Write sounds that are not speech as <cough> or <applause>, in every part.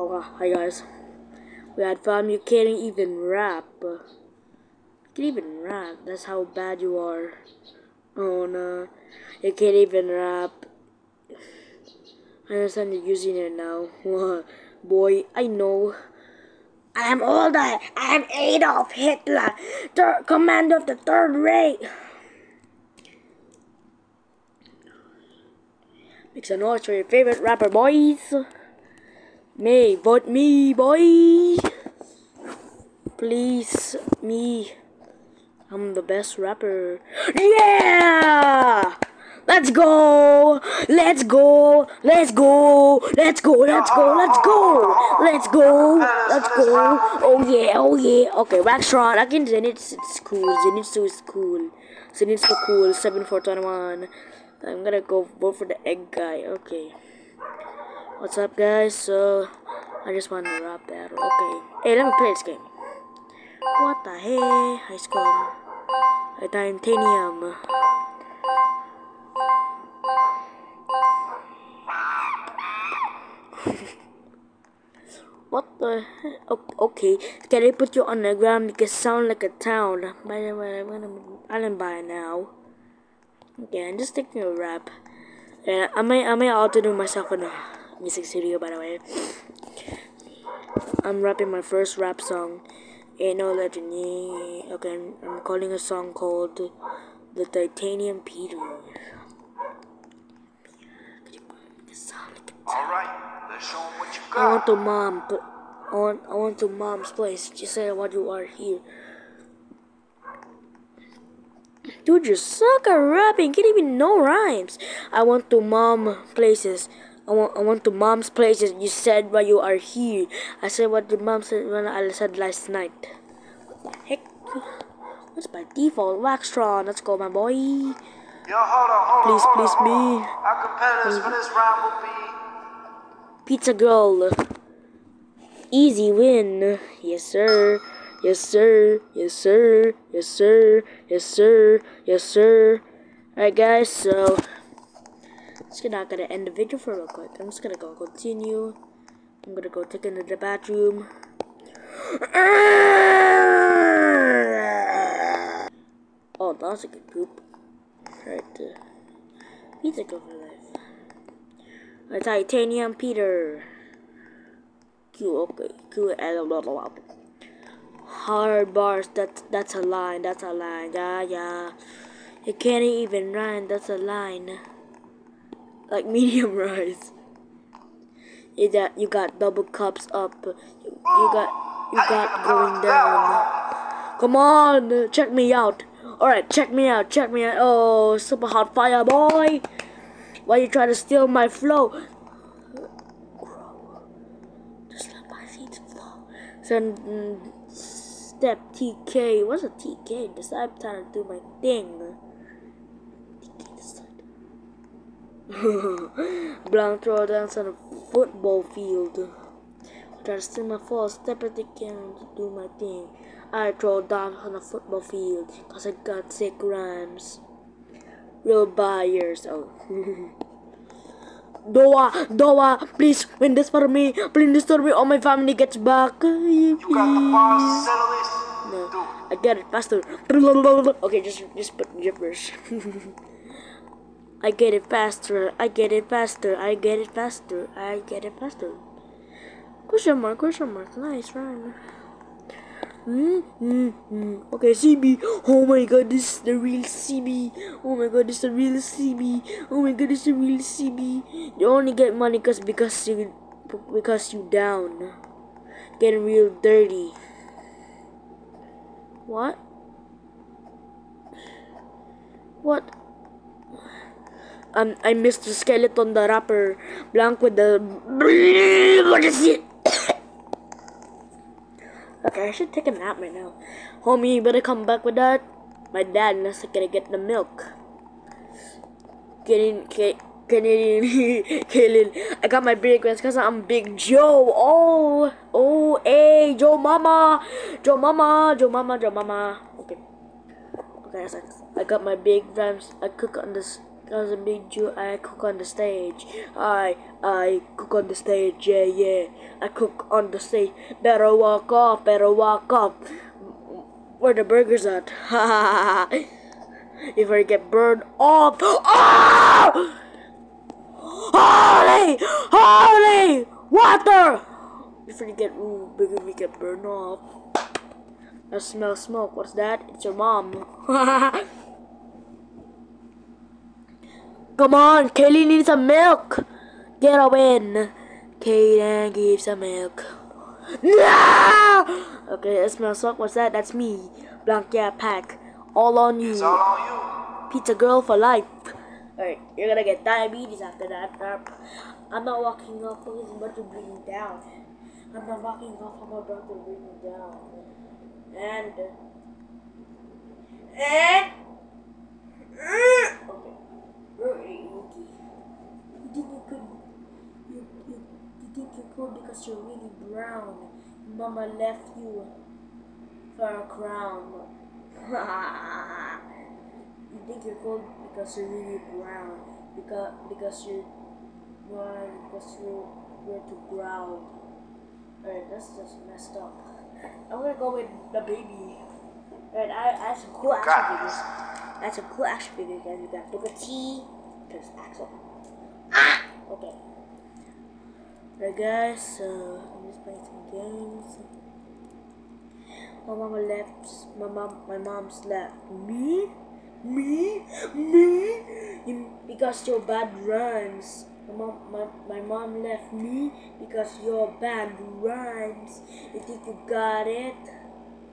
Hello, hi guys. We had fun. You can't even rap. You can't even rap. That's how bad you are. Oh no, you can't even rap. I understand you're using it now. <laughs> Boy, I know. I am older. I am Adolf Hitler, third commander of the Third Reich. Make some noise for your favorite rapper, boys. Me, vote me, boy. Please, me. I'm the best rapper. Yeah! Let's go! Let's go! Let's go! Let's go! Let's go! Let's go! Let's go! Let's go! Oh yeah! Oh yeah! Okay, Waxtron. Again, Zenitsu it's cool. Zenitsu is cool. Zenitsu cool. Seven four twenty one. I'm gonna go vote for the egg guy. Okay. What's up, guys? So, I just want to rap battle. Okay. Hey, let me play this game. What the hey? High score. A titanium. <laughs> what the heck? Okay, can I put you on the ground because sound like a town? By the way, I'm gonna island by now. Okay, I'm just taking a rap. And I may I may auto do myself in a music studio by the way. I'm rapping my first rap song. Ain't no legend. Okay, I'm, calling a song called The Titanium Peter. Alright, let's show 'em what you I want to mom, but I want I want to mom's place. She said why you are here. Dude, you suck at rapping. Can't even know rhymes. I want to mom places. I want I want to mom's places. You said why you are here. I said what the mom said when I said last night. What the heck? What's by default? Waxtron. Let's go, my boy. Yo, hold on, hold Please, on, hold please, on, me. hold on. Our competitors for this round will be Pizza girl. Easy win. Yes, sir. Yes, sir. Yes, sir. Yes, sir. Yes, sir. Yes, sir. Alright, guys, so. Just gonna, gonna end the video for real quick. I'm just gonna go continue. I'm gonna go take into the bathroom. Oh, that was a good poop. Right there. Pizza girl for life. A titanium Peter. Q okay. Q L. Hard bars. That's that's a line. That's a line. Yeah yeah. You can't even rhyme. That's a line. Like <laughs> medium rise. You got you got double cups up. You, you got you got going down. Come on, check me out. Alright, check me out, check me out. Oh, super hot fire, boy. Why you trying to steal my flow? Just let my feet flow. Then mm, step TK. What's a TK? Just I'm trying to do my thing. TK this side. <laughs> Blank throw dance on a football field. Try to steal my fall. Step at the to do my thing. I throw down on a football field cause I got sick rhymes. Real buyers. Oh. <laughs> Doa, Doa, please win this for me. Please disturb me or my family gets back. <laughs> You got the bars settle this? No, I get it faster. Okay, just just put gibberish. I get it faster. I get it faster. I get it faster. I get it faster. Question mark? Question mark? Nice rhyme. Mm, mm, mm. Okay, CB. Oh my god, this is the real CB. Oh my god, this is the real CB. Oh my god, this is the real CB. You only get money cause because you because you down. Getting real dirty. What? What? Um, I missed the skeleton, the rapper. Blank with the. What is it? okay, I should take a nap right now. Homie, you better come back with that. My dad is gonna get the milk. Getting. Canadian, <laughs> Kaylin, I got my big ones because I'm Big Joe. Oh, oh, hey, Joe Mama, Joe Mama, Joe Mama, Joe Mama. Okay, okay, I, got my big rams. I cook on this I made you, I cook on the stage. I, I cook on the stage, yeah, yeah. I cook on the stage. Better walk off, better walk off. Where the burgers at? <laughs> Ha ha ha. If I get burned off. Oh! Holy! Holy! Water! If get, ooh, before we get burned off. I smell smoke. What's that? It's your mom. <laughs> Come on, Kaylee needs some milk. Get a win. Kaylee give some milk. No! Okay, I smell smoke. What's that? That's me. Blankia pack. All on It's you. all on you. Pizza girl for life. Alright, you're gonna get diabetes after that. I'm not walking off because I'm about to bring you down. I'm not walking off, I'm about to bring you down. And. And. Okay. You think you could. You, you, you think you could because you're really brown. Mama left you for a crown. you think you're cold because you're really brown. Because because you're why because you were too ground. Alright, that's just messed up. I'm gonna go with the baby. Alright, I, I have some cool action Got figures. this. I have some cool action figures, guys. We got Booker T, there's Axel. Ah! Okay. Alright, guys, so I'm just playing some games. My mama left. My mom. My mom's left. Me, me, me. Because your bad rhymes. My mom. My, my mom left me because your bad rhymes. You think you got it?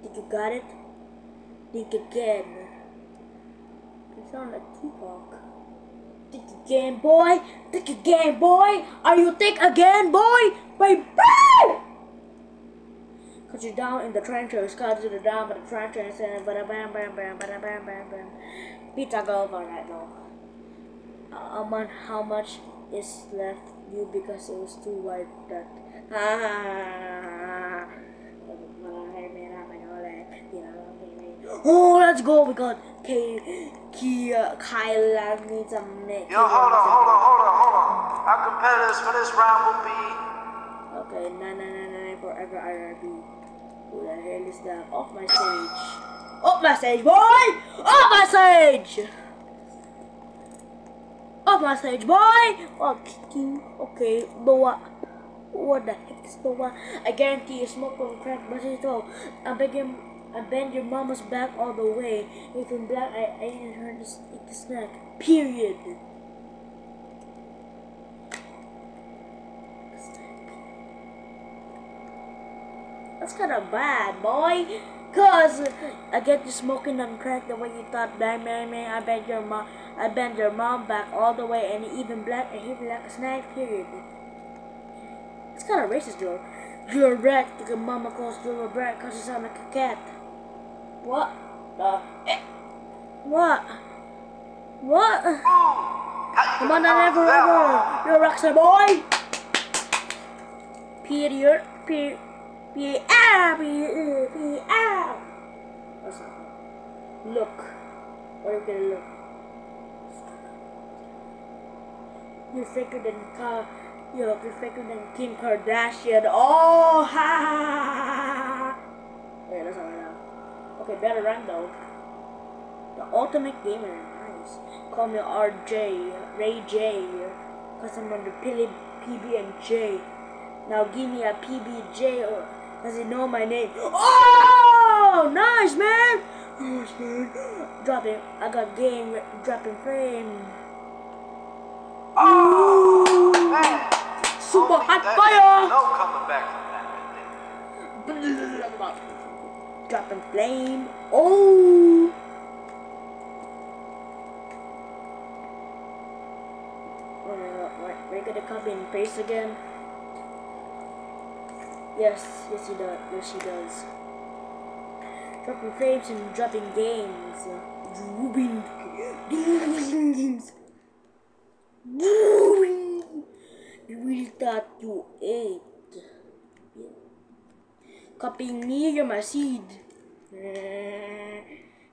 Think you got it? Think again. You sound like Tupac. Think again, boy. Think again, boy. Are you think again, boy? Baby. Cause you're down in the trenches, cause you're down by the trenches, and bada bam bam bam bada bam bam bam. Pizza over right now. Uh, um, on how much is left you because it was too wide that. Ah. Oh, let's go! We got K, Kia, uh, Kyla needs some Nick. Yo, hold on, hold on, hold on, hold on. Our competitors for this round will be Okay, na na na na forever IRB. Who the hell is that? Off my stage. Off my stage, boy! Off my stage! Off my stage, boy! Oh, kick. Okay, Boa. What What the heck is Boa? I guarantee you smoke on crack, but it's all. I beg him. I bend your mama's back all the way. If black, I I ain't her to eat the snack. Period. That's kind of bad, boy. Cause I get you smoking on crack the way you thought, bang, bang, bang. I bend your mom, I bend your mom back all the way, and even black, and even like a snack. Period. It's kind of racist, Joe. You're a rat because mama calls you a rat because you sound like a cat. What? The? What? What? Come on, never, ever. You're a rockstar boy. Period. Period. Period. Look. What are you gonna look? You're faker than Ka. You're faker than Kim Kardashian. Oh, ha ha ha ha. Okay, that's alright now. Okay, better run though. The ultimate gamer. Nice. Call me RJ, Ray J. Cause I'm under P- PB and J. Now give me a PBJ or does he know my name? Oh, nice man. Nice man. Dropping. I got game dropping frame. Oh, man. Super Only hot fire. No coming back from that. Dropping flame. Oh. We're gonna copy and paste again. Yes, yes he does. Yes he does. Dropping frames and dropping games. Dropping games. Dropping. You really thought you ate. Copying me, you're my seed.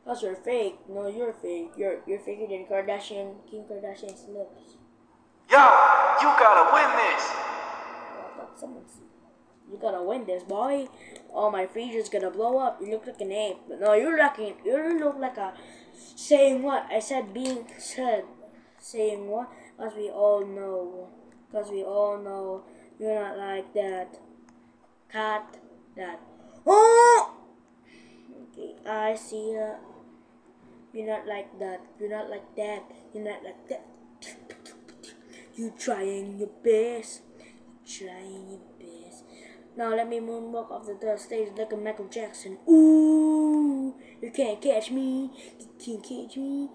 Cause you're fake. No, you're fake. You're you're faker than Kardashian, Kim Kardashian's looks. Yo, you gotta win this. Oh, I thought someone You gotta win this, boy. Oh, my freezer's gonna blow up. You look like an ape. But no, you're looking. You look like a. Saying what? I said being said. Saying what? Cause we all know. Cause we all know you're not like that. Cat. That. Oh. Okay, I see. Uh, you're not like that. You're not like that. You're not like that. You trying your best. You trying your best. Now let me moonwalk off the the stage like a Michael Jackson. Ooh, you can't catch me. You can't catch me.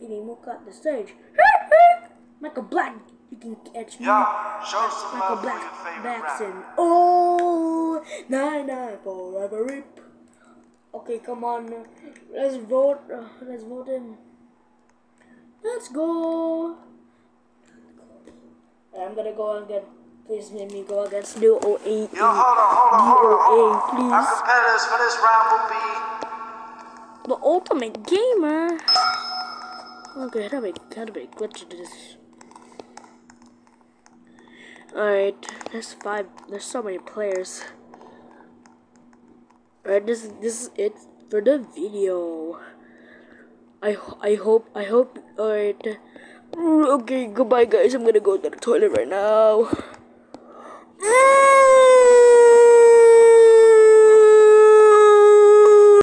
Let me walk off the stage. Michael Black, you can catch me. Yo, show some Michael love for your Black, favorite Jackson. rapper. Oh, nine nine forever rip. Okay, come on. Let's vote. Uh, let's vote him. Let's go. I'm gonna go again. Please let me go against New 08. Yo, hold on, hold on, hold on, on. please. Our competitors for this round will be The Ultimate Gamer. Okay, how do I, how do I glitch into this? Alright, there's five, there's so many players. Alright, this, this is it for the video. I, I hope, I hope, alright. Mm, okay, goodbye guys, I'm gonna go to the toilet right now. Mm.